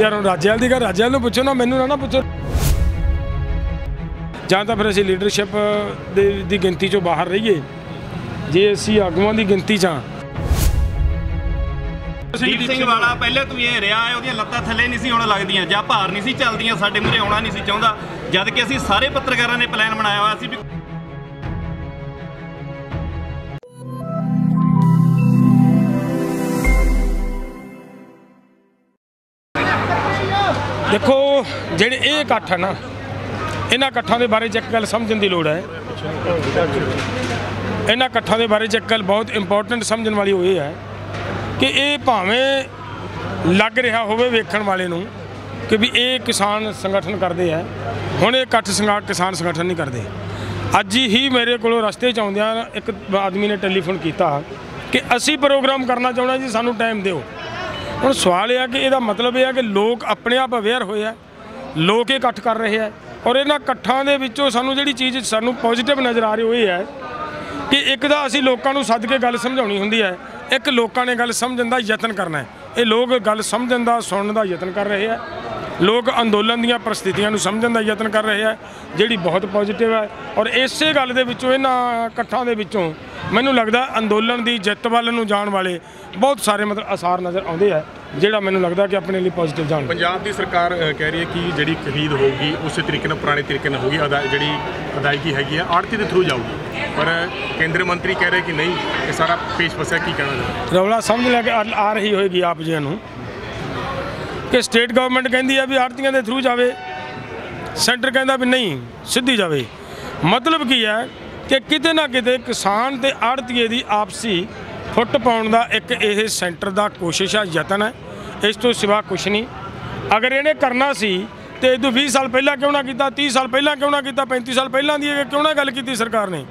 ਯਾਰ ਹੁਣ ਰਾਜੇਵਾਲ ਦੀ ਗੱਲ ਰਾਜੇਵਾਲ ਨੂੰ ਪੁੱਛੋ ਨਾ ਮੈਨੂੰ ਨਾ ਨਾ ਪੁੱਛੋ। ਜਾਂ ਤਾਂ ਫਿਰ ਅਸੀਂ ਲੀਡਰਸ਼ਿਪ ਦੇ ਗਿਣਤੀ ਚੋਂ ਬਾਹਰ ਰਹੀਏ। ਜੇ ਅਸੀਂ ਆਗੂਆਂ ਦੀ ਗਿਣਤੀ 'ਚ ਦੀਪ ਸਿੰਘ ਵਾਲਾ ਪਹਿਲੇ ਤੋਂ ਇਹ ਰਿਹਾ ਹੈ ਉਹਦੀਆਂ ਲੱਤਾਂ ਥੱਲੇ ਨਹੀਂ ਸੀ ਹੁਣ ਲੱਗਦੀਆਂ ਜਾਂ ਭਾਰ ਨਹੀਂ ਸੀ ਚੱਲਦੀਆਂ ਸਾਡੇ ਮੂਹਰੇ ਆਉਣਾ ਨਹੀਂ ਸੀ ਚਾਹੁੰਦਾ। ਜਦ ਕਿ ਅਸੀਂ ਸਾਰੇ ਪੱਤਰਕਾਰਾਂ ਨੇ ਪਲਾਨ ਬਣਾਇਆ ਹੋਇਆ ਸੀ ਵੀ ਦੇਖੋ, ਜਿਹੜੇ ਇਹ ਇਕੱਠ ਹੈ ਨਾ, ਇਹਨਾਂ ਇਕੱਠਾਂ ਦੇ ਬਾਰੇ 'ਚ ਇੱਕ ਗੱਲ ਸਮਝਣ ਦੀ ਲੋੜ ਹੈ। ਇਹਨਾਂ ਇਕੱਠਾਂ ਦੇ ਬਾਰੇ 'ਚ ਇੱਕ ਗੱਲ ਬਹੁਤ ਇੰਪੋਰਟੈਂਟ ਸਮਝਣ ਵਾਲੀ ਉਹ ਇਹ ਹੈ ਕਿ ਇਹ ਭਾਵੇਂ ਲੱਗ ਰਿਹਾ ਹੋਵੇ ਵੇਖਣ ਵਾਲੇ ਨੂੰ ਕਿ ਵੀ ਇਹ ਕਿਸਾਨ ਸੰਗਠਨ ਕਰਦੇ ਆ। ਹੁਣ ਇਹ ਇਕੱਠ ਸੰਗਾ, ਕਿਸਾਨ ਸੰਗਠਨ ਨਹੀਂ ਕਰਦੇ। ਅੱਜ ਹੀ ਮੇਰੇ ਕੋਲੋਂ ਰਸਤੇ 'ਚ ਆਉਂਦਿਆਂ ਇੱਕ ਆਦਮੀ ਨੇ ਟੈਲੀਫੋਨ ਕੀਤਾ ਕਿ ਅਸੀਂ ਪ੍ਰੋਗਰਾਮ ਕਰਨਾ ਚਾਹੁੰਦੇ ਜੀ, ਸਾਨੂੰ ਟਾਈਮ ਦਿਓ। ਹੁਣ ਸਵਾਲ ਇਹ ਆ ਕਿ ਇਹਦਾ ਮਤਲਬ ਇਹ ਆ ਕਿ ਲੋਕ ਆਪਣੇ ਆਪ ਅਵੇਅਰ ਹੋਏ ਆ, ਲੋਕ ਇਹ ਇਕੱਠ ਕਰ ਰਹੇ ਆ ਔਰ ਇਹਨਾਂ ਇਕੱਠਾਂ ਦੇ ਵਿੱਚੋਂ ਸਾਨੂੰ ਜਿਹੜੀ ਚੀਜ਼ ਸਾਨੂੰ ਪੋਜ਼ਿਟਿਵ ਨਜ਼ਰ ਆ ਰਹੀ ਉਹ ਇਹ ਹੈ ਕਿ ਇੱਕ ਤਾਂ ਅਸੀਂ ਲੋਕਾਂ ਨੂੰ ਸੱਦ ਕੇ ਗੱਲ ਸਮਝਾਉਣੀ ਹੁੰਦੀ ਹੈ, ਇੱਕ ਲੋਕਾਂ ਨੇ ਗੱਲ ਸਮਝਣ ਦਾ ਯਤਨ ਕਰਨਾ ਹੈ। ਇਹ ਲੋਕ ਗੱਲ ਸਮਝਣ ਦਾ, ਸੁਣਨ ਦਾ ਯਤਨ ਕਰ ਰਹੇ ਆ। ਲੋਕ ਅੰਦੋਲਨ ਦੀਆਂ ਪ੍ਰਸਥਿਤੀਆਂ ਨੂੰ ਸਮਝਣ ਦਾ ਯਤਨ ਕਰ ਰਹੇ ਆ ਜਿਹੜੀ ਬਹੁਤ ਪੋਜ਼ਿਟਿਵ ਹੈ ਔਰ ਇਸੇ ਗੱਲ ਦੇ ਵਿੱਚੋਂ ਇਹਨਾਂ ਇਕੱਠਾਂ ਦੇ ਵਿੱਚੋਂ ਮੈਨੂੰ ਲੱਗਦਾ ਅੰਦੋਲਨ ਦੀ ਜਿੱਤ ਵੱਲ ਨੂੰ ਜਾਣ ਵਾਲੇ ਬਹੁਤ ਸਾਰੇ ਮਤਲਬ ਅਸਾਰ ਨਜ਼ਰ ਆਉਂਦੇ ਆ ਜਿਹੜਾ ਮੈਨੂੰ ਲੱਗਦਾ ਕਿ ਆਪਣੇ ਲਈ ਪੋਜ਼ਿਟਿਵ ਜਾਣ ਪੰਜਾਬ ਦੀ ਸਰਕਾਰ ਕਹਿ ਰਹੀ ਹੈ ਕਿ ਜਿਹੜੀ ਖਰੀਦ ਹੋਊਗੀ ਉਸੇ ਤਰੀਕੇ ਨਾਲ ਪੁਰਾਣੇ ਤਰੀਕੇ ਨਾਲ ਹੋਊਗੀ ਅਦਾ ਜਿਹੜੀ ਅਦਾਇਗੀ ਹੈਗੀ ਆ ਆੜਤੀ ਦੇ ਥਰੂ ਜਾਊਗੀ। ਪਰ ਕੇਂਦਰ ਮੰਤਰੀ ਕਹਿ ਰਹੇ ਕਿ ਨਹੀਂ ਇਹ ਸਾਰਾ ਪੇਸ਼ ਫਸਿਆ ਕੀ ਕਹਿਣਾ ਚਾਹੁੰਦੇ? ਰੌਲਾ ਸਮਝ ਲੈ ਕੇ ਆ ਰਹੀ ਹੋਏਗੀ ਆਪ ਜੀ ਨੂੰ। ਕਿ ਸਟੇਟ ਗਵਰਨਮੈਂਟ ਕਹਿੰਦੀ ਆ ਵੀ ਆੜਤੀਆਂ ਦੇ ਥਰੂ ਜਾਵੇ, ਸੈਂਟਰ ਕਹਿੰਦਾ ਵੀ ਨਹੀਂ, ਸਿੱਧੀ ਜਾਵੇ। ਮਤਲਬ ਕੀ ਹੈ ਕਿ ਕਿਤੇ ਨਾ ਕਿਤੇ ਕਿਸਾਨ ਤੇ ਆੜਤੀਏ ਦੀ ਆਪਸੀ ਫੁੱਟ ਪਾਉਣ ਦਾ ਇੱਕ ਇਹ ਸੈਂਟਰ ਦਾ ਕੋਸ਼ਿਸ਼ ਆ, ਯਤਨ ਹੈ। ਇਸ ਤੋਂ ਸਿਵਾ ਕੁਝ ਨਹੀਂ। ਅਗਰ ਇਹਨੇ ਕਰਨਾ ਸੀ ਤੇ ਇਹ ਤੋਂ 20 ਸਾਲ ਪਹਿਲਾਂ ਕਿਉਂ ਨਾ ਕੀਤਾ 30 ਸਾਲ ਪਹਿਲਾਂ ਕਿਉਂ ਨਾ ਕੀਤਾ 35 ਸਾਲ ਪਹਿਲਾਂ ਦੀ ਇਹ ਕਿਉਂ ਨਾ ਗੱਲ ਕੀਤੀ ਸਰਕਾਰ ਨੇ?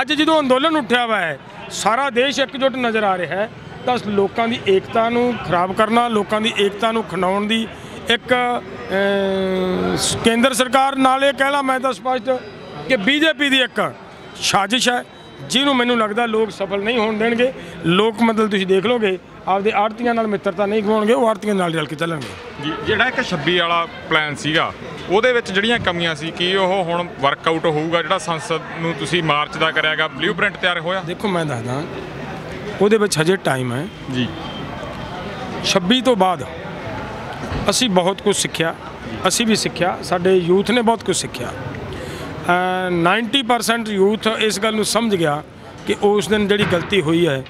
ਅੱਜ ਜਦੋਂ ਅੰਦੋਲਨ ਉੱਠਿਆ ਹੋਇਆ ਹੈ ਸਾਰਾ ਦੇਸ਼ ਇਕਜੁੱਟ ਨਜ਼ਰ ਆ ਰਿਹਾ ਹੈ। ਤਾਂ ਲੋਕਾਂ ਦੀ ਏਕਤਾ ਨੂੰ ਖਰਾਬ ਕਰਨਾ ਲੋਕਾਂ ਦੀ ਏਕਤਾ ਨੂੰ ਖੰਡਾਉਣ ਦੀ ਇੱਕ ਕੇਂਦਰ ਸਰਕਾਰ ਨਾਲ ਇਹ ਕਹਿਣਾ ਮੈਂ ਤਾਂ ਸਪਸ਼ਟ ਕਿ ਬੀਜੇਪੀ ਦੀ ਇੱਕ ਸਾਜ਼ਿਸ਼ ਹੈ ਜਿਹਨੂੰ ਮੈਨੂੰ ਲੱਗਦਾ ਲੋਕ ਸਫਲ ਨਹੀਂ ਹੋਣ ਦੇਣਗੇ। ਲੋਕ ਮਤਲਬ ਤੁਸੀਂ ਦੇਖ ਲੋਗੇ ਆਪਦੇ ਆੜਤੀਆਂ ਨਾਲ ਮਿੱਤਰਤਾ ਨਹੀਂ ਗਵਾਉਣਗੇ ਉਹ ਆੜਤੀਆਂ ਨਾਲ ਰਲ ਕੇ ਚੱਲਣਗੇ। ਜੀ ਜਿਹੜਾ ਇੱਕ 26 ਵਾਲਾ ਪਲਾਨ ਸੀਗਾ ਉਹਦੇ ਵਿੱਚ ਜਿਹੜੀਆਂ ਕਮੀਆਂ ਸੀ ਕੀ ਉਹ ਹੁਣ ਵਰਕਆਊਟ ਹੋਊਗਾ ਜਿਹੜਾ ਸੰਸਦ ਨੂੰ ਤੁਸੀਂ ਮਾਰਚ ਦਾ ਕਰਿਆਗਾ ਬਲੂਪ੍ਰਿੰਟ ਤਿਆਰ ਹੋਇਆ? ਦੇਖੋ ਮੈਂ ਦੱਸਦਾ ਉਹਦੇ ਵਿੱਚ ਹਜੇ ਟਾਈਮ ਹੈ। ਜੀ। 26 ਤੋਂ ਬਾਅਦ ਅਸੀਂ ਬਹੁਤ ਕੁਝ ਸਿੱਖਿਆ। ਅਸੀਂ ਵੀ ਸਿੱਖਿਆ। ਸਾਡੇ ਯੂਥ ਨੇ ਬਹੁਤ ਕੁਝ ਸਿੱਖਿਆ। ਅ, 90% ਯੂਥ ਇਸ ਗੱਲ ਨੂੰ ਸਮਝ ਗਿਆ ਕਿ ਉਸ ਦਿਨ ਜਿਹੜੀ ਗਲਤੀ ਹੋਈ ਹੈ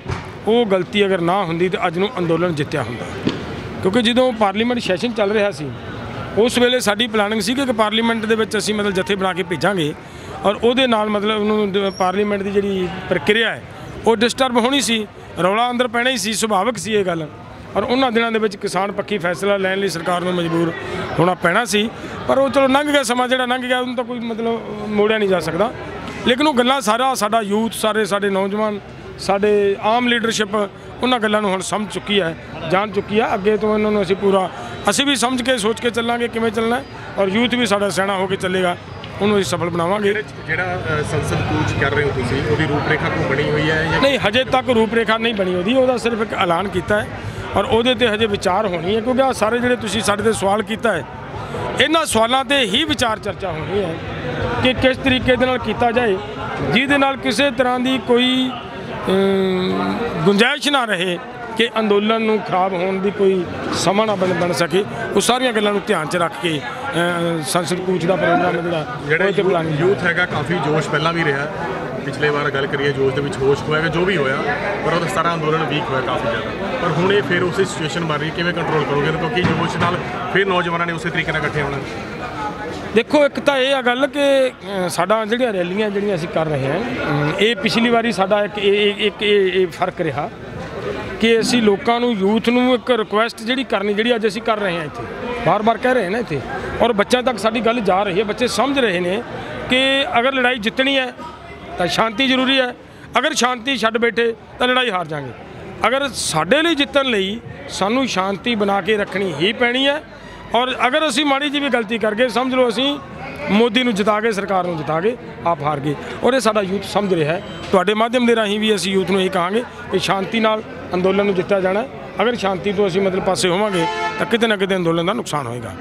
ਉਹ ਗਲਤੀ ਅਗਰ ਨਾ ਹੁੰਦੀ ਤਾਂ ਅੱਜ ਨੂੰ ਅੰਦੋਲਨ ਜਿੱਤਿਆ ਹੁੰਦਾ। ਕਿਉਂਕਿ ਜਦੋਂ ਪਾਰਲੀਮੈਂਟ ਸੈਸ਼ਨ ਚੱਲ ਰਿਹਾ ਸੀ ਉਸ ਵੇਲੇ ਸਾਡੀ ਪਲਾਨਿੰਗ ਸੀ ਕਿ ਪਾਰਲੀਮੈਂਟ ਦੇ ਵਿੱਚ ਅਸੀਂ ਮਤਲਬ ਜਥੇ ਬਣਾ ਕੇ ਭੇਜਾਂਗੇ ਔਰ ਉਹਦੇ ਨਾਲ ਮਤਲਬ ਉਹਨੂੰ ਪਾਰਲੀਮੈਂਟ ਦੀ ਜਿਹੜੀ ਪ੍ਰਕਿਰਿਆ ਹੈ ਉਹ ਡਿਸਟਰਬ ਹੋਣੀ ਸੀ। ਰੌਲਾ ਅੰਦਰ ਪੈਣਾ ਹੀ ਸੀ, ਸੁਭਾਵਿਕ ਸੀ ਇਹ ਗੱਲ। ਔਰ ਉਹਨਾਂ ਦਿਨਾਂ ਦੇ ਵਿੱਚ ਕਿਸਾਨ ਪੱਕੀ ਫੈਸਲਾ ਲੈਣ ਲਈ ਸਰਕਾਰ ਨੂੰ ਮਜਬੂਰ ਹੋਣਾ ਪੈਣਾ ਸੀ। ਪਰ ਉਹ ਚਲੋ ਲੰਘ ਗਿਆ ਸਮਾਂ ਜਿਹੜਾ ਲੰਘ ਗਿਆ, ਉਹਨੂੰ ਤਾਂ ਕੋਈ ਮਤਲਬ ਮੋੜਿਆ ਨਹੀਂ ਜਾ ਸਕਦਾ। ਲੇਕਿਨ ਉਹ ਗੱਲਾਂ ਸਾਰਾ ਸਾਡਾ ਯੂਥ, ਸਾਰੇ ਸਾਡੇ ਨੌਜਵਾਨ, ਸਾਡੇ ਆਮ ਲੀਡਰਸ਼ਿਪ, ਉਹਨਾਂ ਗੱਲਾਂ ਨੂੰ ਹੁਣ ਸਮਝ ਚੁੱਕੀ ਹੈ, ਜਾਣ ਚੁੱਕੀ ਹੈ। ਅੱਗੇ ਤੋਂ ਇਹਨਾਂ ਨੂੰ ਅਸੀਂ ਪੂਰਾ, ਅਸੀਂ ਵੀ ਸਮਝ ਕੇ, ਸੋਚ ਕੇ ਚੱਲਾਂਗੇ ਕਿਵੇਂ ਚੱਲਣਾ ਔਰ ਯੂਥ ਵੀ ਸਾਡਾ ਸਿਆਣਾ ਹੋ ਕੇ ਚੱਲੇਗਾ। ਉਹਨੂੰ ਅਸੀਂ ਸਫਲ ਬਣਾਵਾਂਗੇ। ਜਿਹੜਾ ਅ, ਸੰਸਦ ਕੂਚ ਕਰ ਰਹੇ ਹੋ ਤੁਸੀਂ ਉਹਦੀ ਰੂਪਰੇਖਾ ਕੋ ਬਣੀ ਹੋਈ ਹੈ ਜਾਂ ਨਹੀਂ ਹਜੇ ਤੱਕ ਰੂਪਰੇਖਾ ਨਹੀਂ ਬਣੀ ਉਹਦੀ ਉਹਦਾ ਸਿਰਫ ਇੱਕ ਐਲਾਨ ਕੀਤਾ ਹੈ। ਔਰ ਉਹਦੇ ਤੇ ਹਜੇ ਵਿਚਾਰ ਹੋਣੀ ਹੈ ਕਿਉਂਕਿ ਆ ਸਾਰੇ ਜਿਹੜੇ ਤੁਸੀਂ ਸਾਡੇ ਤੇ ਸਵਾਲ ਕੀਤਾ ਹੈ ਇਹਨਾਂ ਸਵਾਲਾਂ ਤੇ ਹੀ ਵਿਚਾਰ ਚਰਚਾ ਹੋਣੀ ਹੈ ਕਿ ਕਿਸ ਤਰੀਕੇ ਦੇ ਨਾਲ ਕੀਤਾ ਜਾਏ ਜਿਹਦੇ ਨਾਲ ਕਿਸੇ ਤਰ੍ਹਾਂ ਦੀ ਕੋਈ ਅਮ, ਗੁੰਜਾਇਸ਼ ਨਾ ਰਹੇ ਕਿ ਅੰਦੋਲਨ ਨੂੰ ਖਰਾਬ ਹੋਣ ਦੀ ਕੋਈ ਸਮਾਂ ਨਾ ਬਣ ਬਣ ਸਕੇ। ਉਹ ਸਾਰੀਆਂ ਗੱਲਾਂ ਨੂੰ ਧਿਆਨ 'ਚ ਰੱਖ ਕੇ ਸੰਸਦ ਕੂਚ ਦਾ ਪ੍ਰੋਗਰਾਮ ਜਿਹੜਾ ਜਿਹੜਾ ਤੇ ਹੈ। ਯੂਥ ਹੈਗਾ ਕਾਫੀ ਜੋਸ਼ ਪਹਿਲਾਂ ਵੀ ਰਿਹਾ। ਪਿਛਲੇ ਵਾਰ ਗੱਲ ਕਰੀਏ ਜੋਸ਼ ਦੇ ਵਿੱਚ ਹੋਸ਼ ਹੋਇਆ ਜੋ ਵੀ ਹੋਇਆ ਪਰ ਉਹਦਾ ਸਾਰਾ ਅੰਦੋਲਨ ਵੀਕ ਹੋਇਆ ਕਾਫੀ ਜ਼ਿਆਦਾ। ਪਰ ਹੁਣ ਇਹ ਫਿਰ ਉਸੇ ਸਿਚੁਏਸ਼ਨ ਬਣ ਰਹੀ ਕਿਵੇਂ ਕੰਟਰੋਲ ਕਰੋਗੇ? ਕਿਉਂਕਿ ਜੋਸ਼ ਨਾਲ ਫਿਰ ਨੌਜਵਾਨਾਂ ਨੇ ਉਸੇ ਤਰੀਕੇ ਨਾਲ ਇਕੱਠੇ ਹੋਣਾ। ਦੇਖੋ ਇੱਕ ਤਾਂ ਇਹ ਆ ਗੱਲ ਕਿ ਸਾਡਾ ਜਿਹੜੀਆਂ ਰੈਲੀਆਂ ਜਿਹੜੀਆਂ ਅਸੀਂ ਕਰ ਰਹੇ ਹਾਂ ਇਹ ਪਿਛਲੀ ਵਾਰੀ ਸਾਡਾ ਇੱਕ ਇਹ ਇੱਕ ਇਹ ਇਹ ਫ਼ਰਕ ਰਿਹਾ ਕਿ ਅਸੀਂ ਲੋਕਾਂ ਨੂੰ ਯੂਥ ਨੂੰ ਇੱਕ ਰਿਕੁਐਸਟ ਜਿਹੜੀ ਕਰਨੀ ਜਿਹੜੀ ਅੱਜ ਅਸੀਂ ਕਰ ਰਹੇ ਹਾਂ ਇੱਥੇ। ਬਾਰ-ਬਾਰ ਕਹਿ ਰਹੇ ਹਾਂ ਨਾ ਇੱਥੇ। ਔਰ ਬੱਚਿਆਂ ਤੱਕ ਸਾਡੀ ਗੱਲ ਜਾ ਰਹੀ ਹੈ, ਬੱਚੇ ਸਮਝ ਰਹੇ ਨੇ ਕਿ ਅਗਰ ਲੜਾਈ ਜਿੱਤਣੀ ਹੈ ਤਾਂ ਸ਼ਾਂਤੀ ਜ਼ਰੂਰੀ ਹੈ, ਅਗਰ ਸ਼ਾਂਤੀ ਛੱਡ ਬੈਠੇ ਤਾਂ ਲੜਾਈ ਹਾਰ ਜਾਾਂਗੇ ਅਗਰ ਸਾਡੇ ਲਈ ਜਿੱਤਣ ਲਈ ਸਾਨੂੰ ਸ਼ਾਂਤੀ ਬਣਾ ਕੇ ਰੱਖਣੀ ਹੀ ਪੈਣੀ ਹੈ ਔਰ ਅਗਰ ਅਸੀਂ ਮਾੜੀ ਜਿਹੀ ਵੀ ਗਲਤੀ ਕਰ ਗਏ ਸਮਝ ਲਓ ਅਸੀਂ, ਮੋਦੀ ਨੂੰ ਜਿਤਾ ਕੇ, ਸਰਕਾਰ ਨੂੰ ਜਿਤਾ ਕੇ ਆਪ ਹਾਰ ਗਏ। ਔਰ ਇਹ ਸਾਡਾ ਯੂਥ ਸਮਝ ਰਿਹਾ ਹੈ। ਤੁਹਾਡੇ ਮਾਧਿਅਮ ਦੇ ਰਾਹੀਂ ਵੀ ਅਸੀਂ ਯੂਥ ਨੂੰ ਇਹ ਕਹਾਂਗੇ ਕਿ ਸ਼ਾਂਤੀ ਨਾਲ ਅੰਦੋਲਨ ਨੂੰ ਜਿੱਤਿਆ ਜਾਣਾ ਅਗਰ ਸ਼ਾਂਤੀ ਤੋਂ ਅਸੀਂ ਮਤਲਬ ਪਾਸੇ ਹੋਵਾਂਗੇ ਤਾਂ ਕਿਤੇ ਨਾ ਕਿਤੇ ਅੰਦੋਲਨ ਦਾ ਨੁਕਸਾਨ ਹੋਏਗਾ।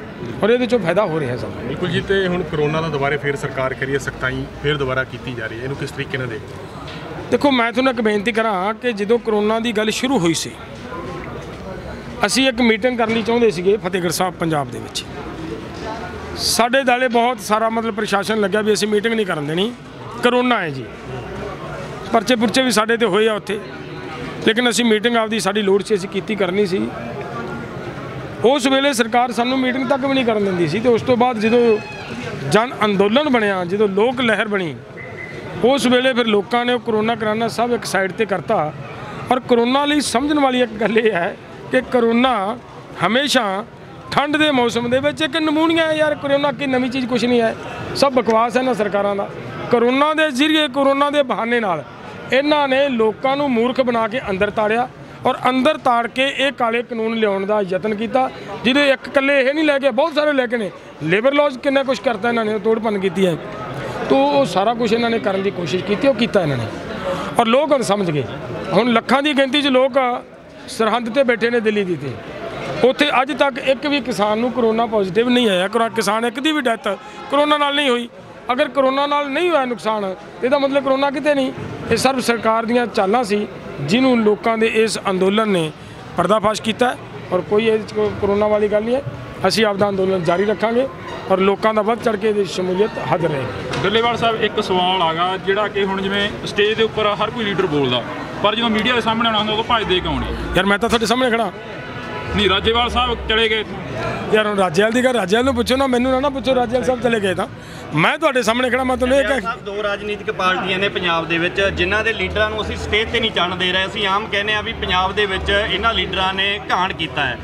ਔਰ ਇਹਦੇ ਚੋਂ ਫਾਇਦਾ ਹੋ ਰਿਹਾ ਸਭ ਨੂੰ। ਬਿਲਕੁਲ ਜੀ ਤੇ ਹੁਣ ਕਰੋਨਾ ਦਾ ਦੁਬਾਰੇ ਫੇਰ ਸਰਕਾਰ ਕਰੀਏ ਸਖਤਾਈ ਫੇਰ ਦੁਬਾਰਾ ਕੀਤੀ ਜਾ ਰਹੀ ਹੈ। ਇਹਨੂੰ ਕਿਸ ਤਰੀਕੇ ਨਾਲ ਦੇਖਦੇ? ਦੇਖੋ ਮੈਂ ਤੁਹਾਨੂੰ ਇੱਕ ਬੇਨਤੀ ਕਰਾਂ ਕਿ ਜਦੋਂ ਕਰੋਨਾ ਦੀ ਗੱਲ ਸ਼ੁਰੂ ਹੋਈ ਸੀ ਅਸੀਂ ਇੱਕ ਮੀਟਿੰਗ ਕਰਨੀ ਚਾਹੁੰਦੇ ਸੀਗੇ ਫਤਿਹਗੜ੍ਹ ਸਾਹਿਬ ਪੰਜਾਬ ਦੇ ਵਿੱਚ। ਸਾਡੇ ਦਾਲੇ ਬਹੁਤ ਸਾਰਾ ਮਤਲਬ ਪ੍ਰਸ਼ਾਸਨ ਲੱਗਿਆ ਵੀ ਅਸੀਂ ਮੀਟਿੰਗ ਨਹੀਂ ਕਰਨ ਦੇਣੀ। ਕਰੋਨਾ ਹੈ ਜੀ। ਪਰਚੇ ਪੁਰਚੇ ਵੀ ਸਾਡੇ ਤੇ ਹੋਏ ਆ ਉੱਥੇ। ਲੇਕਿਨ ਅਸੀਂ ਮੀਟਿੰਗ ਆਪਦੀ ਸਾਡੀ ਲੋੜ ਸੀ ਅਸੀਂ ਕੀਤੀ ਕਰਨੀ ਸੀ। ਉਸ ਵੇਲੇ ਸਰਕਾਰ ਸਾਨੂੰ ਮੀਟਿੰਗ ਤੱਕ ਵੀ ਨਹੀਂ ਕਰਨ ਦਿੰਦੀ ਸੀ ਤੇ ਉਸ ਤੋਂ ਬਾਅਦ ਜਦੋਂ ਜਨ ਅੰਦੋਲਨ ਬਣਿਆ, ਜਦੋਂ ਲੋਕ ਲਹਿਰ ਬਣੀ, ਉਸ ਵੇਲੇ ਫਿਰ ਲੋਕਾਂ ਨੇ ਉਹ ਕਰੋਨਾ ਕਰਾਨਾ ਸਭ ਇੱਕ ਸਾਈਡ ਤੇ ਕਰਤਾ। ਔਰ ਕਰੋਨਾ ਲਈ ਸਮਝਣ ਵਾਲੀ ਇੱਕ ਗੱਲ ਇਹ ਹੈ ਕਿ ਕਰੋਨਾ ਹਮੇਸ਼ਾ ਠੰਡ ਦੇ ਮੌਸਮ ਦੇ ਵਿੱਚ ਇੱਕ ਨਮੂਨੀਆ ਹੈ ਯਾਰ, ਕਰੋਨਾ ਕੀ ਨਵੀਂ ਚੀਜ਼ ਕੁਝ ਨਹੀਂ ਹੈ। ਸਭ ਬਕਵਾਸ ਹੈ ਨਾ ਸਰਕਾਰਾਂ ਦਾ। ਕਰੋਨਾ ਦੇ ਜ਼ਰੀਏ, ਕਰੋਨਾ ਦੇ ਬਹਾਨੇ ਨਾਲ ਇਹਨਾਂ ਨੇ ਲੋਕਾਂ ਨੂੰ ਮੂਰਖ ਬਣਾ ਕੇ ਅੰਦਰ ਤਾੜਿਆ। ਔਰ ਅੰਦਰ ਤਾੜ ਕੇ ਇਹ ਕਾਲੇ ਕਾਨੂੰਨ ਲਿਆਉਣ ਦਾ ਯਤਨ ਕੀਤਾ, ਜਿਹਦੇ ਇੱਕ ਇਕੱਲੇ ਇਹ ਨਹੀਂ ਲੈ ਕੇ, ਬਹੁਤ ਸਾਰੇ ਲੈ ਕੇ ਨੇ। ਲੇਬਰ ਲਾਜ਼ ਕਿੰਨਾ ਕੁਝ ਕਰਤਾ ਇਹਨਾਂ ਨੇ, ਤੋੜ ਭੰਨ ਕੀਤੀ ਹੈ। ਤੋ ਉਹ ਸਾਰਾ ਕੁਝ ਇਹਨਾਂ ਨੇ ਕਰਨ ਦੀ ਕੋਸ਼ਿਸ਼ ਕੀਤੀ, ਉਹ ਕੀਤਾ ਇਹਨਾਂ ਨੇ। ਔਰ ਲੋਕ ਹੁਣ ਸਮਝ ਗਏ। ਹੁਣ ਲੱਖਾਂ ਦੀ ਗਿਣਤੀ 'ਚ ਲੋਕ ਸਰਹੰਦ ਤੇ ਬੈਠੇ ਨੇ ਦਿੱਲੀ ਦੀ ਤੇ। ਉੱਥੇ ਅੱਜ ਤੱਕ ਇੱਕ ਵੀ ਕਿਸਾਨ ਨੂੰ ਕਰੋਨਾ ਪੋਜ਼ਿਟਿਵ ਨਹੀਂ ਆਇਆ। ਕਰੋ, ਕਿਸਾਨ ਇੱਕ ਦੀ ਵੀ ਡੈਥ ਕਰੋਨਾ ਨਾਲ ਨਹੀਂ ਹੋਈ। ਅਗਰ ਕਰੋਨਾ ਨਾਲ ਨਹੀਂ ਹੋਇਆ ਨੁਕਸਾਨ, ਇਹਦਾ ਮਤਲਬ ਕਰੋਨਾ ਕਿਤੇ ਨਹੀਂ। ਇਹ ਸਰਵ ਸਰਕਾਰ ਦੀਆਂ ਚਾਲਾਂ ਸੀ। ਜਿਹਨੂੰ ਲੋਕਾਂ ਦੇ ਇਸ ਅੰਦੋਲਨ ਨੇ ਪਰਦਾਫਾਸ਼ ਕੀਤਾ ਔਰ ਕੋਈ ਇਹ ਕਰੋਨਾ ਵਾਲੀ ਗੱਲ ਨਹੀਂ ਹੈ। ਅਸੀਂ ਆਪਦਾ ਅੰਦੋਲਨ ਜਾਰੀ ਰੱਖਾਂਗੇ ਔਰ ਲੋਕਾਂ ਦਾ ਵੱਧ ਚੜ ਕੇ ਇਹਦੀ ਸ਼ਮੂਲੀਅਤ ਹਾਜ਼ਰ ਰਹੇਗੀ ਡੱਲੇਵਾਲ ਸਾਹਿਬ ਇੱਕ ਸਵਾਲ ਆਗਾ ਜਿਹੜਾ ਕਿ ਹੁਣ ਜਿਵੇਂ ਸਟੇਜ ਦੇ ਉੱਪਰ ਹਰ ਕੋਈ ਲੀਡਰ ਬੋਲਦਾ ਪਰ ਜਦੋਂ ਮੀਡੀਆ ਦੇ ਸਾਹਮਣੇ ਆਉਣਾ ਹੁੰਦਾ ਉਦੋਂ ਭੱਜਦੇ ਕਿਉਂ ਨਹੀਂ? ਯਾਰ ਮੈਂ ਤਾਂ ਤੁਹਾਡੇ ਸਾਹਮਣੇ ਖੜਾ ਨਹੀਂ ਰਾਜੇਵਾਲ ਸਾਹਿਬ ਚਲੇ ਗਏ ਯਾਰ ਹੁਣ ਰਾਜੇਵਾਲ ਦੀ ਗੱਲ ਰਾਜੇਵਾਲ ਨੂੰ ਪੁੱਛੋ ਨਾ ਮੈਨੂੰ ਨਾ ਨਾ ਪੁੱਛੋ ਰਾਜੇਵਾਲ ਸਾਹਿਬ ਚਲੇ ਗਏ ਤਾਂ। ਮੈਂ ਤੁਹਾਡੇ ਸਾਹਮਣੇ ਖੜਾ ਮੈਂ ਤੁਹਾਨੂੰ ਇਹ ਕਹਿ ਸਾਹਿਬ ਦੋ ਰਾਜਨੀਤਿਕ ਪਾਰਟੀਆਂ ਨੇ ਪੰਜਾਬ ਦੇ ਵਿੱਚ ਜਿਨ੍ਹਾਂ ਦੇ ਲੀਡਰਾਂ ਨੂੰ ਅਸੀਂ ਸਟੇਜ ਤੇ ਨਹੀਂ ਚੜਨ ਦੇ ਰਹੇ। ਅਸੀਂ ਆਮ ਕਹਿੰਦੇ ਆ ਵੀ ਪੰਜਾਬ ਦੇ ਵਿੱਚ ਇਹਨਾਂ ਲੀਡਰਾਂ ਨੇ ਘਾਣ ਕੀਤਾ ਹੈ।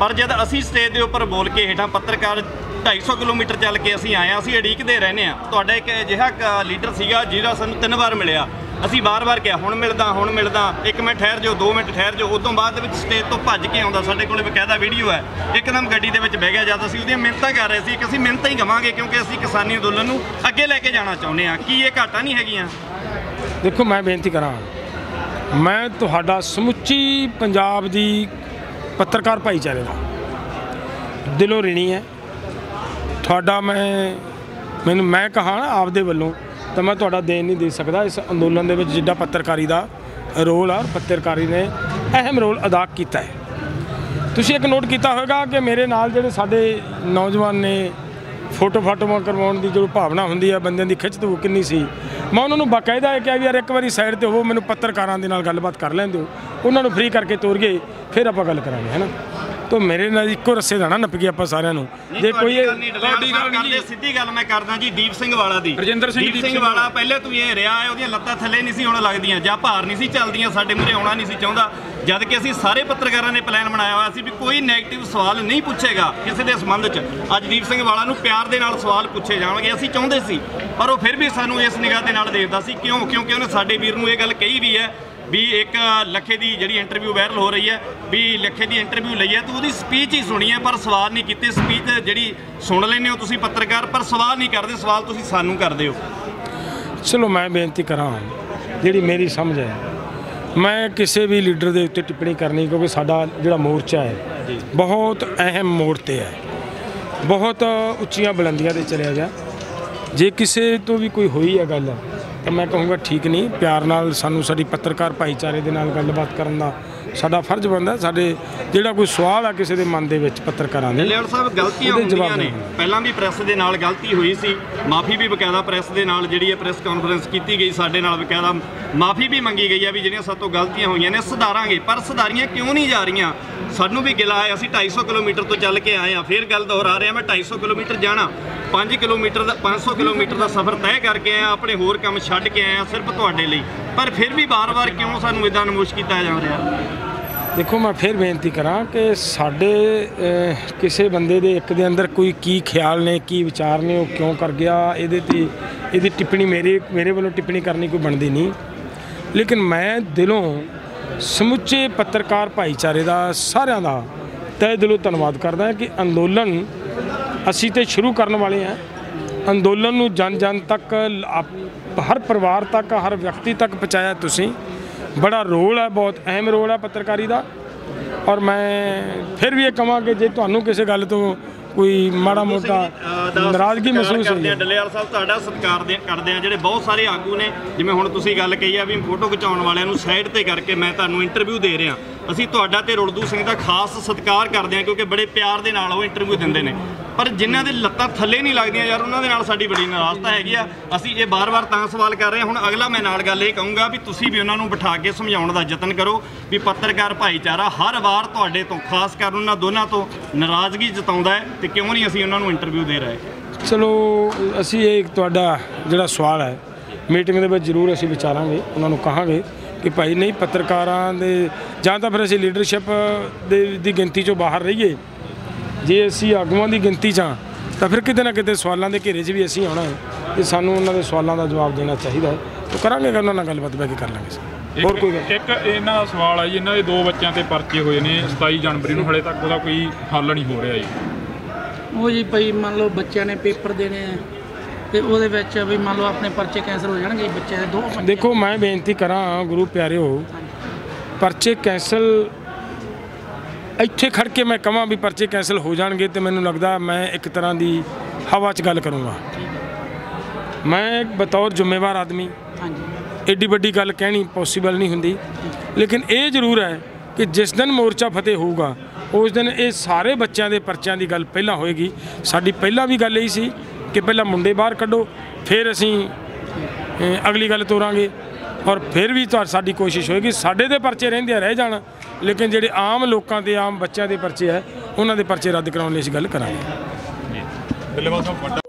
ਪਰ ਜਦ ਅਸੀਂ ਸਟੇਜ ਦੇ ਉੱਪਰ ਬੋਲ ਕੇ ਹੇਠਾਂ ਪੱਤਰਕਾਰ 250 ਕਿਲੋਮੀਟਰ ਚੱਲ ਕੇ ਅਸੀਂ ਆਏ ਹਾਂ ਅਸੀਂ ਅੜੀਕਦੇ ਰਹਿੰਦੇ ਆ ਤੁਹਾਡਾ ਇੱਕ ਅਜਿਹਾ ਕ- ਲੀਡਰ ਸੀਗਾ ਜਿਹੜਾ ਸਾਨੂੰ ਤਿੰਨ ਵਾਰ ਮਿਲਿਆ। ਅਸੀਂ ਵਾਰ ਵਾਰ ਕਿਹਾ, ਹੁਣ ਮਿਲਦਾ ਹੁਣ ਮਿਲਦਾ, ਇੱਕ ਮਿੰਟ ਠਹਿਰ ਜਾਓ, ਦੋ ਮਿੰਟ ਠਹਿਰ ਜਾਓ, ਉਦੋਂ ਬਾਅਦ ਦੇ ਵਿੱਚ ਸਟੇਜ ਤੋਂ ਭੱਜ ਕੇ ਆਉਂਦਾ, ਸਾਡੇ ਕੋਲੇ ਬਕਾਇਦਾ ਵੀਡੀਓ ਹੈ। ਇੱਕਦਮ ਗੱਡੀ ਦੇ ਵਿੱਚ ਬਹਿ ਗਿਆ ਜਦ ਅਸੀਂ, ਉਹਦੀਆਂ ਮਿਹਨਤਾਂ ਕਰ ਰਹੇ ਸੀ ਕਿ ਅਸੀਂ ਮਿਹਨਤਾਂ ਹੀ ਕਵਾਂਗੇ ਕਿਉਂਕਿ ਅਸੀਂ ਕਿਸਾਨੀ ਅੰਦੋਲਨ ਨੂੰ ਅੱਗੇ ਲੈ ਕੇ ਜਾਣਾ ਚਾਹੁੰਦੇ ਹਾਂ। ਕੀ ਇਹ ਘਾਟਾ ਨਹੀਂ ਹੈਗੀਆਂ? ਦੇਖੋ, ਮੈਂ ਬੇਨਤੀ ਕਰਾਂ, ਮੈਂ ਤੁਹਾਡਾ ਸਮੁੱਚੀ ਪੰਜਾਬ ਦੀ ਪੱਤਰਕਾਰ ਭਾਈਚਾਰੇ ਦਾ ਦਿਲੋਂ ਰਿਣੀ ਹੈ। ਤੁਹਾਡਾ ਮੈਂ, ਮੈਨੂੰ, ਮੈਂ ਕਹਾਂ ਆਪਦੇ ਵੱਲੋਂ ਤਾਂ ਮੈਂ ਤੁਹਾਡਾ ਦੇਣ ਨਹੀਂ ਦੇ ਸਕਦਾ। ਇਸ ਅੰਦੋਲਨ ਦੇ ਵਿੱਚ ਜਿੱਡਾ ਪੱਤਰਕਾਰੀ ਦਾ ਰੋਲ ਆ ਪੱਤਰਕਾਰੀ ਨੇ ਅਹਿਮ ਰੋਲ ਅਦਾ ਕੀਤਾ ਹੈ। ਤੁਸੀਂ ਇੱਕ ਨੋਟ ਕੀਤਾ ਹੋਵੇਗਾ ਕਿ ਮੇਰੇ ਨਾਲ ਜਿਹੜੇ ਸਾਡੇ ਨੌਜਵਾਨ ਨੇ ਫੋਟੋ ਫਾਟੋਆਂ ਕਰਵਾਉਣ ਦੀ ਜੋ ਭਾਵਨਾ ਹੁੰਦੀ ਹੈ ਬੰਦਿਆਂ ਦੀ ਖਿੱਚ ਤੂ ਕਿੰਨੀ ਸੀ, ਮੈਂ ਉਹਨਾਂ ਨੂੰ ਬਾਕਾਇਦਾ ਇਹ ਕਿਹਾ ਵੀ ਯਾਰ ਇੱਕ ਵਾਰੀ ਸਾਈਡ ਤੇ ਹੋਵੋ, ਮੈਨੂੰ ਪੱਤਰਕਾਰਾਂ ਦੇ ਨਾਲ ਗੱਲਬਾਤ ਕਰ ਲੈਣ ਦਿਓ। ਉਹਨਾਂ ਨੂੰ ਫ੍ਰੀ ਕਰਕੇ ਤੋਰ ਗਏ ਫਿਰ ਆਪਾਂ ਗੱਲ ਕਰਾਂਗੇ ਹੈਨਾ ਤਾਂ ਮੇਰੇ ਨਾਲ ਇੱਕੋ ਰੱਸੇ ਦਾ ਨਾ ਨੱਪ ਗਏ ਆਪਾਂ ਸਾਰਿਆਂ ਨੂੰ। ਜੇ ਕੋਈ ਤੁਹਾਡੀ ਗੱਲ ਨਹੀਂ ਸਿੱਧੀ ਗੱਲ ਮੈਂ ਕਰਦਾ ਜੀ ਦੀਪ ਸਿੰਘ ਵਾਲਾ ਦੀ। ਰਜਿੰਦਰ ਸਿੰਘ ਦੀਪ ਸਿੰਘ ਵਾਲਾ ਪਹਿਲੇ ਤੂੰ ਇਹ ਰਿਹਾ ਹੈ ਉਹਦੀਆਂ ਲੱਤਾਂ ਥੱਲੇ ਨਹੀਂ ਸੀ ਹੁਣ ਲੱਗਦੀਆਂ ਜਾਂ ਭਾਰ ਨਹੀਂ ਸੀ ਚੱਲਦੀਆਂ ਸਾਡੇ ਮੂਹਰੇ ਆਉਣਾ ਨਹੀਂ ਸੀ ਚਾਹੁੰਦਾ। ਜਦ ਕਿ ਅਸੀਂ ਸਾਰੇ ਪੱਤਰਕਾਰਾਂ ਨੇ ਪਲਾਨ ਬਣਾਇਆ ਹੋਇਆ ਸੀ ਵੀ ਕੋਈ 네ਗੇਟਿਵ ਸਵਾਲ ਨਹੀਂ ਪੁੱਛੇਗਾ ਕਿਸੇ ਦੇ ਸੰਬੰਧ 'ਚ। ਅੱਜ ਦੀਪ ਸਿੰਘ ਵਾਲਾ ਨੂੰ ਪਿਆਰ ਦੇ ਨਾਲ ਸਵਾਲ ਪੁੱਛੇ ਜਾਣਗੇ ਅਸੀਂ ਚਾਹੁੰਦੇ ਸੀ। ਪਰ ਉਹ ਫਿਰ ਵੀ ਸਾਨੂੰ ਇਸ ਨਿਗਾਹ ਦੇ ਨਾਲ ਦੇਖਦਾ ਸੀ ਕਿਉਂ? ਕਿਉਂਕਿ ਉਹਨੇ ਸਾਡੇ ਵੀਰ ਨੂੰ ਇਹ ਗੱਲ ਕਹੀ ਵੀ ਹੈ ਵੀ ਇੱਕ ਲੱਖੇ ਦੀ ਜਿਹੜੀ ਇੰਟਰਵਿਊ ਵਾਇਰਲ ਹੋ ਰਹੀ ਹੈ ਵੀ ਲੱਖੇ ਦੀ ਇੰਟਰਵਿਊ ਲਈ ਹੈ ਤੂੰ ਉਹਦੀ ਸਪੀਚ ਹੀ ਸੁਣੀ ਹੈ ਪਰ ਸਵਾਲ ਨਹੀਂ ਕੀਤੇ। ਸਪੀਚ ਜਿਹੜੀ ਸੁਣ ਲੈਂਦੇ ਹੋ ਤੁਸੀਂ ਪੱਤਰਕਾਰ ਪਰ ਸਵਾਲ ਨਹੀਂ ਕਰਦੇ ਸਵਾਲ ਤੁਸੀਂ ਸਾਨੂੰ ਕਰਦੇ ਹੋ। ਚਲੋ ਮੈਂ ਬੇਨਤੀ ਕਰਾਂ ਜਿਹੜੀ ਮੇਰੀ ਸਮਝ ਹੈ ਮੈਂ ਕਿਸੇ ਵੀ ਲੀਡਰ ਦੇ ਉੱਤੇ ਟਿੱਪਣੀ ਕਰਨੀ ਕਿਉਂਕਿ ਸਾਡਾ ਜਿਹੜਾ ਮੋਰਚਾ ਹੈ ਬਹੁਤ ਅਹਿਮ ਮੋੜ ਤੇ ਹੈ। ਬਹੁਤ ਉੱਚੀਆਂ ਬੁਲੰਦੀਆਂ ਤੇ ਚਲਿਆ ਗਿਆ। ਜੇ ਕਿਸੇ ਤੋਂ ਵੀ ਕੋਈ ਹੋਈ ਹੈ ਗੱਲ, ਤਾਂ ਮੈਂ ਕਹੂੰਗਾ ਠੀਕ ਨਹੀਂ, ਪਿਆਰ ਨਾਲ ਸਾਨੂੰ ਸਾਡੀ ਪੱਤਰਕਾਰ ਭਾਈਚਾਰੇ ਦੇ ਨਾਲ ਗੱਲਬਾਤ ਕਰਨ ਦਾ ਸਾਡਾ ਫਰਜ਼ ਬਣਦਾ ਸਾਡੇ ਜਿਹੜਾ ਕੋਈ ਸਵਾਲ ਆ ਕਿਸੇ ਦੇ ਮਨ ਦੇ ਵਿੱਚ ਪੱਤਰਕਾਰਾਂ ਦੇ ਲਿਆੜ ਸਾਹਿਬ ਗਲਤੀਆਂ ਹੁੰਦੀਆਂ ਨੇ। ਪਹਿਲਾਂ ਵੀ ਪ੍ਰੈਸ ਦੇ ਨਾਲ ਗਲਤੀ ਹੋਈ ਸੀ। ਮਾਫੀ ਵੀ ਬਕਾਇਦਾ ਪ੍ਰੈਸ ਦੇ ਨਾਲ ਜਿਹੜੀ ਹੈ ਪ੍ਰੈਸ ਕਾਨਫਰੰਸ ਕੀਤੀ ਗਈ ਸਾਡੇ ਨਾਲ ਬਕਾਇਦਾ ਮਾਫੀ ਵੀ ਮੰਗੀ ਗਈ ਹੈ ਵੀ ਜਿਹੜੀਆਂ ਸਾਡੇ ਤੋਂ ਗਲਤੀਆਂ ਹੋਈਆਂ ਨੇ ਸੁਧਾਰਾਂਗੇ। ਪਰ ਸੁਧਾਰੀਆਂ ਕਿਉਂ ਨਹੀਂ ਜਾ ਰਹੀਆਂ? ਸਾਨੂੰ ਵੀ ਗਿਲਾ ਹੈ ਅਸੀਂ 250 ਕਿਲੋਮੀਟਰ ਤੋਂ ਚੱਲ ਕੇ ਆਏ ਆ। ਫਿਰ ਗੱਲ ਦੁਹਰਾ ਰਿਹਾ ਮੈਂ 250 ਕਿਲੋਮੀਟਰ ਜਾਣਾ। 5 ਕਿਲੋਮੀਟਰ ਦਾ 500 ਕਿਲੋਮੀਟਰ ਦਾ ਸਫ਼ਰ ਤੈਅ ਕਰਕੇ ਆਇਆ ਆਪਣੇ ਹੋਰ ਕੰਮ ਛੱਡ ਕੇ ਆਇਆ ਸਿਰਫ ਤੁਹਾਡੇ ਲਈ। ਪਰ ਫਿਰ ਵੀ ਬਾਰ-ਬਾਰ ਕਿਉਂ ਸਾਨੂੰ ਇਦਾਂ ਨਮੋਸ਼ ਕੀਤਾ ਜਾ ਰਿਹਾ? ਦੇਖੋ, ਮੈਂ ਫਿਰ ਬੇਨਤੀ ਕਰਾਂ ਕਿ ਸਾਡੇ ਕਿਸੇ ਬੰਦੇ ਦੇ ਇੱਕ ਦੇ ਅੰਦਰ ਕੋਈ ਕੀ ਖਿਆਲ ਨੇ, ਕੀ ਵਿਚਾਰ ਨੇ, ਉਹ ਕਿਉਂ ਕਰ ਗਿਆ, ਇਹਦੇ ਤੇ, ਇਹਦੀ ਟਿੱਪਣੀ ਮੇਰੇ ਮੇਰੇ ਵੱਲੋਂ ਟਿੱਪਣੀ ਕਰਨੀ ਕੋਈ ਬਣਦੀ ਨਹੀਂ। ਲੇਕਿਨ ਮੈਂ ਦਿਲੋਂ ਸਮੁੱਚੇ ਪੱਤਰਕਾਰ ਭਾਈਚਾਰੇ ਦਾ, ਸਾਰਿਆਂ ਦਾ ਤਹਿ ਦਿਲੋਂ ਧੰਨਵਾਦ ਕਰਦਾ ਕਿ ਅੰਦੋਲਨ ਅਸੀਂ ਤੇ ਸ਼ੁਰੂ ਕਰਨ ਵਾਲੇ ਹਾਂ। ਅੰਦੋਲਨ ਨੂੰ ਜਨ ਜਨ ਤੱਕ ਹਰ ਪਰਿਵਾਰ ਤੱਕ ਹਰ ਵਿਅਕਤੀ ਤੱਕ ਪਹੁੰਚਾਇਆ ਤੁਸੀਂ। ਬੜਾ ਰੋਲ ਹੈ ਬਹੁਤ ਅਹਿਮ ਰੋਲ ਹੈ ਪੱਤਰਕਾਰੀ ਦਾ। ਔਰ ਮੈਂ ਫਿਰ ਵੀ ਇਹ ਕਹਾਂ ਕਿ ਜੇ ਤੁਹਾਨੂੰ ਕਿਸੇ ਗੱਲ ਤੋਂ ਕੋਈ ਮਾੜਾ ਮੋਟਾ ਨਾਰਾਜ਼ਗੀ ਮਹਿਸੂਸ ਹੋਈ ਹੈ। ਡੱਲੇਵਾਲ ਸਾਹਿਬ ਤੁਹਾਡਾ ਸਤਿਕਾਰ ਦੇ- ਕਰਦੇ ਆ ਜਿਹੜੇ ਬਹੁਤ ਸਾਰੇ ਆਗੂ ਨੇ ਜਿਵੇਂ ਹੁਣ ਤੁਸੀਂ ਗੱਲ ਕਹੀ ਆ ਵੀ ਫੋਟੋ ਖਿਚਾਉਣ ਵਾਲਿਆਂ ਨੂੰ ਸਾਈਡ ਤੇ ਕਰਕੇ ਮੈਂ ਤੁਹਾਨੂੰ ਇੰਟਰਵਿਊ ਦੇ ਰਿਹਾ। ਅਸੀਂ ਤੁਹਾਡਾ ਤੇ ਰੁਲਦੂ ਸਿੰਘ ਦਾ ਖਾਸ ਸਤਿਕਾਰ ਕਰਦੇ ਆ ਕਿਉਂਕਿ ਬੜੇ ਪਿਆਰ ਦੇ ਨਾਲ ਉਹ ਇੰਟਰਵਿਊ ਦਿੰਦੇ ਨੇ। ਪਰ ਜਿਨ੍ਹਾਂ ਦੇ ਲੱਤਾਂ ਥੱਲੇ ਨਹੀਂ ਲੱਗਦੀਆਂ ਯਾਰ, ਉਹਨਾਂ ਦੇ ਨਾਲ ਸਾਡੀ ਬੜੀ ਨਾਰਾਜ਼ਤਾ ਹੈਗੀ ਆ। ਅਸੀਂ ਇਹ ਬਾਰ-ਬਾਰ ਤਾਂ ਸਵਾਲ ਕਰ ਰਹੇ ਹਾਂ। ਹੁਣ ਅਗਲਾ ਮੈਂ ਨਾਲ ਗੱਲ ਇਹ ਕਹੂੰਗਾ ਵੀ ਤੁਸੀਂ ਵੀ ਉਹਨਾਂ ਨੂੰ ਬਿਠਾ ਕੇ ਸਮਝਾਉਣ ਦਾ ਯਤਨ ਕਰੋ ਵੀ ਪੱਤਰਕਾਰ ਭਾਈਚਾਰਾ ਹਰ ਵਾਰ ਤੁਹਾਡੇ ਤੋਂ, ਖਾਸ ਕਰ ਉਹਨਾਂ ਦੋਨਾਂ ਤੋਂ ਨਾਰਾਜ਼ਗੀ ਜਤਾਉਂਦਾ ਹੈ ਤੇ ਕਿਉਂ ਨਹੀਂ ਅਸੀਂ ਉਹਨਾਂ ਨੂੰ ਇੰਟਰਵਿਊ ਦੇ ਰਹੇ? ਚਲੋ, ਅਸੀਂ ਇਹ ਤੁਹਾਡਾ ਜਿਹੜਾ ਸਵਾਲ ਹੈ ਮੀਟਿੰਗ ਦੇ ਵਿੱਚ ਜ਼ਰੂਰ ਅਸੀਂ ਵਿਚਾਰਾਂਗੇ, ਉਹਨਾਂ ਨੂੰ ਕਹਾਂਗੇ ਕਿ ਭਾਈ ਨਹੀਂ, ਪੱਤਰਕਾਰਾਂ ਦੇ ਜਾਂ ਤਾਂ ਫਿਰ ਅਸੀਂ ਲੀਡਰਸ਼ਿਪ ਦੇ ਦੀ ਗਿਣਤੀ ਚੋਂ ਬਾਹਰ ਰਹੀਏ। ਜੇ ਅਸੀਂ ਆਗੂਆਂ ਦੀ ਗਿਣਤੀ 'ਚ ਹਾਂ ਤਾਂ ਫਿਰ ਕਿਤੇ ਨਾ ਕਿਤੇ ਸਵਾਲਾਂ ਦੇ ਘੇਰੇ 'ਚ ਵੀ ਅਸੀਂ ਆਉਣਾ ਹੈ ਤੇ ਸਾਨੂੰ ਉਹਨਾਂ ਦੇ ਸਵਾਲਾਂ ਦਾ ਜਵਾਬ ਦੇਣਾ ਚਾਹੀਦਾ ਹੈ। ਤਾਂ ਕਰਾਂਗੇ ਉਹਨਾਂ ਨਾਲ ਗੱਲਬਾਤ ਬਹਿ ਕੇ ਕਰ ਲਾਂਗੇ। ਹੋਰ ਕੋਈ ਗੱਲ? ਇੱਕ ਇਹਨਾਂ ਦਾ ਸਵਾਲ ਆ ਜੀ ਇਹਨਾਂ ਦੇ ਦੋ ਬੱਚਿਆਂ ਤੇ ਪਰਚੇ ਹੋਏ ਨੇ 27 ਜਨਵਰੀ ਨੂੰ ਹਲੇ ਤੱਕ ਉਹਦਾ ਕੋਈ ਹੱਲ ਨਹੀਂ ਹੋ ਰਿਹਾ ਜੀ। ਉਹ ਜੀ ਭਈ ਮੰਨ ਲਓ ਬੱਚਿਆਂ ਨੇ ਪੇਪਰ ਦੇਣੇ ਆ ਤੇ ਉਹਦੇ ਵਿੱਚ ਵੀ ਮੰਨ ਲਓ ਆਪਣੇ ਪਰਚੇ ਕੈਂਸਲ ਹੋ ਜਾਣਗੇ ਬੱਚਿਆਂ ਦੇ ਦੋ ਦੇਖੋ ਮੈਂ ਬੇਨਤੀ ਕਰਾਂ ਗੁਰੂ ਪਿਆਰਿਓ ਪਰਚੇ ਕੈਂਸਲ ਇੱਥੇ ਖੜ ਕੇ ਮੈਂ ਕਹਾਂ ਵੀ ਪਰਚੇ ਕੈਂਸਲ ਹੋ ਜਾਣਗੇ ਤੇ ਮੈਨੂੰ ਲੱਗਦਾ ਮੈਂ ਇੱਕ ਤਰ੍ਹਾਂ ਦੀ ਹਵਾ 'ਚ ਗੱਲ ਕਰੂੰਗਾ। ਮੈਂ ਬਤੌਰ ਜ਼ਿੰਮੇਵਾਰ ਆਦਮੀ। ਹਾਂਜੀ। ਏਡੀ ਵੱਡੀ ਗੱਲ ਕਹਿਣੀ ਪੋਸੀਬਲ ਨਹੀਂ ਹੁੰਦੀ। ਲੇਕਿਨ ਇਹ ਜ਼ਰੂਰ ਹੈ ਕਿ ਜਿਸ ਦਿਨ ਮੋਰਚਾ ਫਤਿਹ ਹੋਊਗਾ ਉਸ ਦਿਨ ਇਹ ਸਾਰੇ ਬੱਚਿਆਂ ਦੇ ਪਰਚਿਆਂ ਦੀ ਗੱਲ ਪਹਿਲਾਂ ਹੋਏਗੀ। ਸਾਡੀ ਪਹਿਲਾਂ ਵੀ ਗੱਲ ਇਹੀ ਸੀ ਕਿ ਪਹਿਲਾਂ ਮੁੰਡੇ ਬਾਹਰ ਕੱਢੋ ਫਿਰ ਅਸੀਂ ਅਗਲੀ ਗੱਲ ਤੋਰਾਂਗੇ। ਔਰ ਫਿਰ ਵੀ ਤੁਹਾ ਸਾਡੀ ਕੋਸ਼ਿਸ਼ ਹੋਏਗੀ ਸਾਡੇ ਦੇ ਪਰਚੇ ਰਹਿੰਦੇ ਆ ਰਹਿ ਜਾਣ। ਲੇਕਿਨ ਜਿਹੜੇ ਆਮ ਲੋਕਾਂ ਦੇ, ਆਮ ਬੱਚਿਆਂ ਦੇ ਪਰਚੇ ਹੈ, ਉਹਨਾਂ ਦੇ ਪਰਚੇ ਰੱਦ ਕਰਾਉਣ ਲਈ ਅਸੀਂ ਗੱਲ ਕਰਾਂਗੇ। ਡੱਲੇਵਾਲ ਸਾਹਿਬ, ਵੱਡਾ